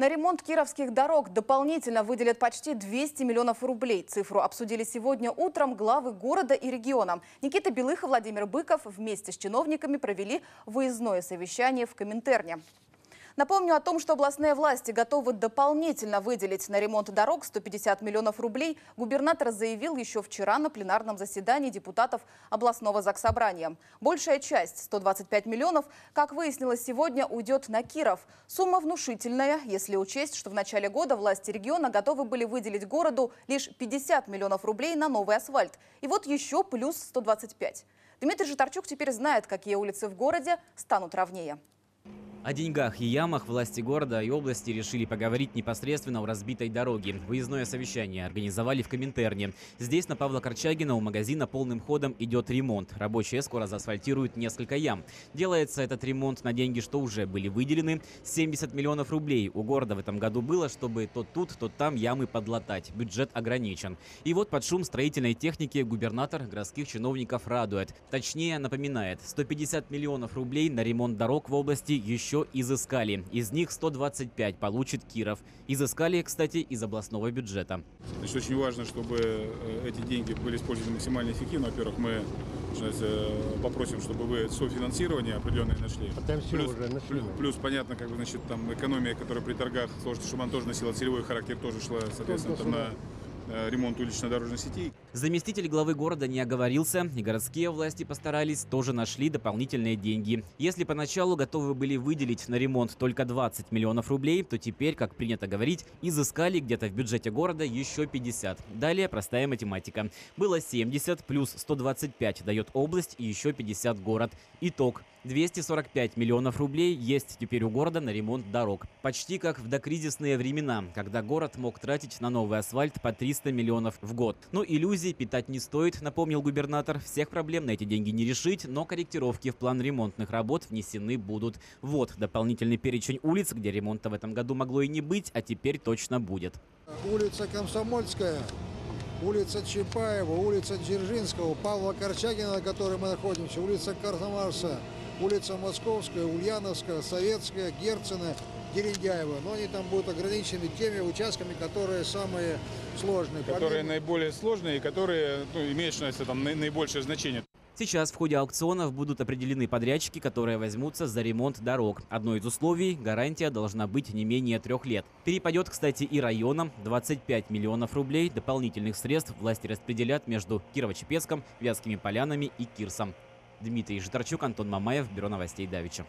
На ремонт кировских дорог дополнительно выделят почти 200 миллионов рублей. Цифру обсудили сегодня утром главы города и региона. Никита Белых и Владимир Быков вместе с чиновниками провели выездное совещание в Коминтерне. Напомню о том, что областные власти готовы дополнительно выделить на ремонт дорог 150 миллионов рублей. Губернатор заявил еще вчера на пленарном заседании депутатов областного заксобрания. Большая часть, 125 миллионов, как выяснилось сегодня, уйдет на Киров. Сумма внушительная, если учесть, что в начале года власти региона готовы были выделить городу лишь 50 миллионов рублей на новый асфальт. И вот еще плюс 125. Дмитрий Житарчук теперь знает, какие улицы в городе станут ровнее. О деньгах и ямах власти города и области решили поговорить непосредственно у разбитой дороги. Выездное совещание организовали в Коминтерне. Здесь на Павла Корчагина у магазина полным ходом идет ремонт. Рабочие скоро заасфальтируют несколько ям. Делается этот ремонт на деньги, что уже были выделены. 70 миллионов рублей у города в этом году было, чтобы то тут, то там ямы подлатать. Бюджет ограничен. И вот под шум строительной техники губернатор городских чиновников радует. Точнее, напоминает, 150 миллионов рублей на ремонт дорог в области еще еще изыскали. Из них 125 получит Киров. Изыскали, кстати, из областного бюджета. Значит, очень важно, чтобы э, эти деньги были использованы максимально эффективно. Во-первых, мы значит, э, попросим, чтобы вы софинансирование определенное нашли. А там все плюс, уже нашли. плюс, плюс, понятно, как бы, значит, там экономия, которая при торгах, сложно, чтобы она тоже носила целевой характер, тоже шла, соответственно, там, на Э, ремонт улично-дорожной сети. Заместитель главы города не оговорился, и городские власти постарались, тоже нашли дополнительные деньги. Если поначалу готовы были выделить на ремонт только 20 миллионов рублей, то теперь, как принято говорить, изыскали где-то в бюджете города еще 50. Далее простая математика. Было 70 плюс 125 дает область и еще 50 город. Итог 245 миллионов рублей есть теперь у города на ремонт дорог. Почти как в докризисные времена, когда город мог тратить на новый асфальт по 300 миллионов в год. Но иллюзий питать не стоит, напомнил губернатор. Всех проблем на эти деньги не решить, но корректировки в план ремонтных работ внесены будут. Вот дополнительный перечень улиц, где ремонта в этом году могло и не быть, а теперь точно будет. Улица Комсомольская, улица Чапаева, улица Дзержинского, Павла Корчагина, на которой мы находимся, улица Карнамарса, улица Московская, Ульяновская, Советская, Герцена, Дерендяева. Но они там будут ограничены теми участками, которые самые сложные. Которые Помимо... наиболее сложные и которые ну, имеют что там, наибольшее значение. Сейчас в ходе аукционов будут определены подрядчики, которые возьмутся за ремонт дорог. Одно из условий – гарантия должна быть не менее трех лет. Перепадет, кстати, и районам. 25 миллионов рублей дополнительных средств власти распределят между Кирово-Чепецком, Вятскими полянами и Кирсом. Дмитрий Житарчук, Антон Мамаев, Бюро новостей Давича.